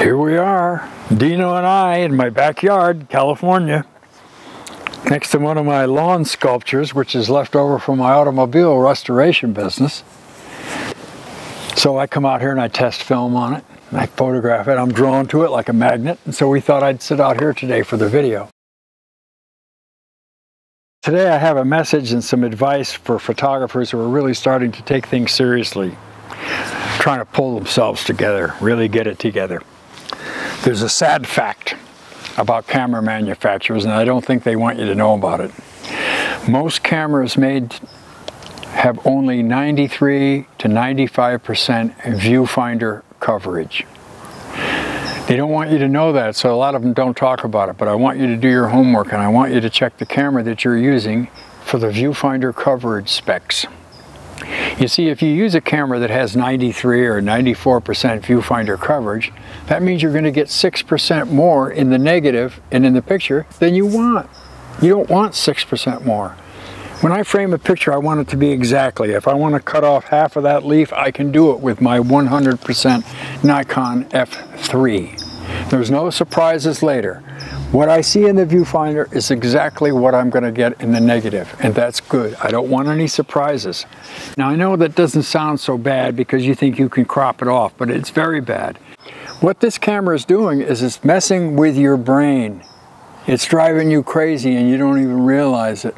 Here we are, Dino and I in my backyard, California, next to one of my lawn sculptures, which is left over from my automobile restoration business. So I come out here and I test film on it, I photograph it. I'm drawn to it like a magnet, and so we thought I'd sit out here today for the video. Today I have a message and some advice for photographers who are really starting to take things seriously, trying to pull themselves together, really get it together. There's a sad fact about camera manufacturers, and I don't think they want you to know about it. Most cameras made have only 93 to 95% viewfinder coverage. They don't want you to know that, so a lot of them don't talk about it, but I want you to do your homework and I want you to check the camera that you're using for the viewfinder coverage specs. You see, if you use a camera that has 93 or 94% viewfinder coverage, that means you're going to get 6% more in the negative and in the picture than you want. You don't want 6% more. When I frame a picture, I want it to be exactly. If I want to cut off half of that leaf, I can do it with my 100% Nikon F3. There's no surprises later. What I see in the viewfinder is exactly what I'm going to get in the negative, and that's good. I don't want any surprises. Now I know that doesn't sound so bad because you think you can crop it off, but it's very bad. What this camera is doing is it's messing with your brain. It's driving you crazy and you don't even realize it.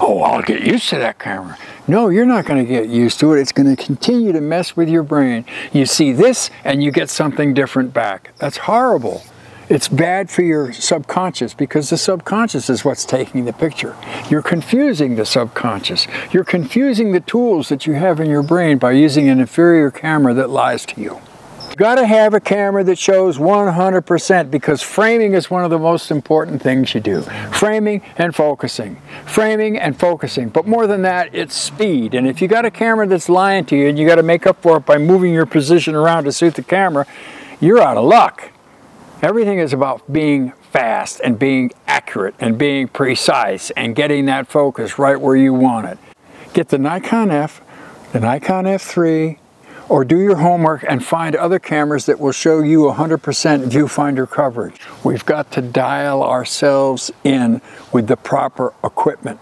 Oh, I'll get used to that camera. No, you're not going to get used to it. It's going to continue to mess with your brain. You see this and you get something different back. That's horrible. It's bad for your subconscious because the subconscious is what's taking the picture. You're confusing the subconscious. You're confusing the tools that you have in your brain by using an inferior camera that lies to you. You've gotta have a camera that shows 100% because framing is one of the most important things you do. Framing and focusing. Framing and focusing. But more than that, it's speed. And if you got a camera that's lying to you and you gotta make up for it by moving your position around to suit the camera, you're out of luck. Everything is about being fast and being accurate and being precise and getting that focus right where you want it. Get the Nikon F, the Nikon F3, or do your homework and find other cameras that will show you 100% viewfinder coverage. We've got to dial ourselves in with the proper equipment.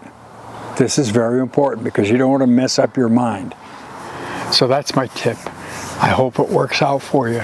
This is very important because you don't want to mess up your mind. So that's my tip. I hope it works out for you.